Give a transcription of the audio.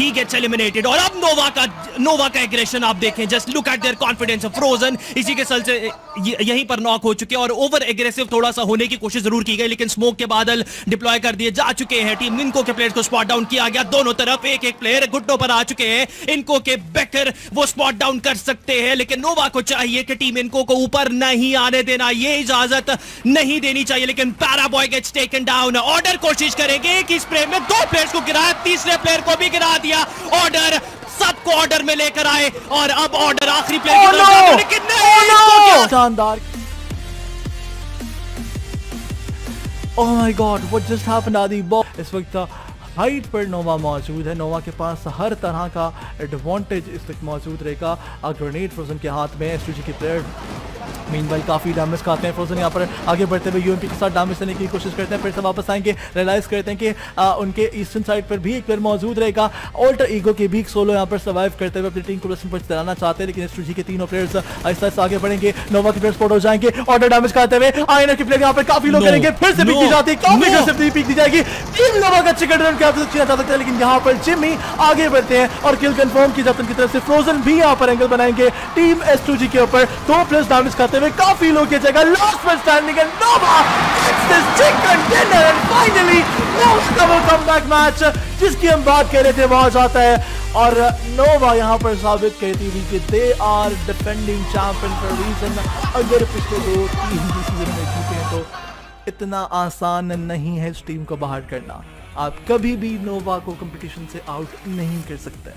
He gets eliminated और अब नोवा का नोवा का एग्रेशन आप देखें just look at their confidence frozen इसी के सल से यहीं पर नॉक हो चुके और ओवर एग्रेसिव थोड़ा सा होने की कोशिश ज़रूर की गई, लेकिन स्मोक के बादल डिप्लॉय कर दिए जा चुके हैं. टीम इनको के प्लेयर्स को स्पॉट डाउन किया गया. दोनों तरफ़ एक एक प्लेयर घुटनों पर आ चुके हैं. इनको के बेकर वो स्पॉट डाउन कर सकते हैं, लेकिन नोवा को चाहिए कि टीम इनको को ऊपर नहीं आने देना. ये इजाज़त नहीं देनी चाहिए, लेकिन Paraboy gets taken down order कोशिश करेंगे कि स्प्रे में दो प्लेयर्स को गिराया, तीसरे प्लेयर को भी गिरा दिया. ऑर्डर सबको ऑर्डर में लेकर आए और अब ऑर्डर आखिरी प्लेयर की Oh Oh! शानदार। ओह my god what just happened आदि? इस वक्त हाइट पर नोवा मौजूद है। नोवा के पास हर तरह का एडवांटेज इस वक्त मौजूद रहेगा। ग्रेनेड फ्रोजन के हाथ में एसटीजी के प्लेयर मीनवाइल काफ़ी डैमेज खाते हैं फ्रोजन यहाँ पर। आगे बढ़ते हुए यूएमपी के साथ डैमेज देने की कोशिश करते हैं फिर से वापस आएँगे। रियलाइज़ करते हैं कि आ, उनके ईस्टर्न साइड पर भी एक प्लेयर मौजूद रहेगा। ऑल्टर ईगो के भी सोलो यहाँ पर सर्वाइव करते हुए अपनी टीम को रसन पर चलाना चाहते हैं लेकिन एसटीजी के तीनों प्लेयर्स आहिस्ता आहिस्ता आगे बढ़ेंगे। नोवा के प्लेयर्स स्पॉट हो जाएँगे। ऑर्डर डैमेज खाते हुए आयनर के प्लेयर यहाँ पर काफ़ी लोग करेंगे। फिर से पीक दी जाती है। काफ़ी पीक दी जाएगी। टीम नोवा का चिकन रन क्या जा सकता है लेकिन यहाँ पर जिम्मी आगे बढ़ते हैं और किल कंफर्म की जाती उनकी तरफ़ से फ्रोजन भी यहाँ पर एंगल बनाएँगे। टीम एस के ऊपर दो प्लस डैमेज खाते हुए काफ़ी लोग किया जाएगा लास्ट पर स्टैंडिंग है Nova it's this chicken dinner and finally most cover comeback match जिसकी हम बात कर रहे थे वहाँ जाता है। और नोवा यहाँ पर साबित कहती हुई कि they are defending champion for reason अगर पिछले दो, तीन सीज़न में जीते हैं तो इतना आसान नहीं है इस टीम को बाहर करना। आप कभी भी नोवा को कंपटीशन से आउट नहीं कर सकते।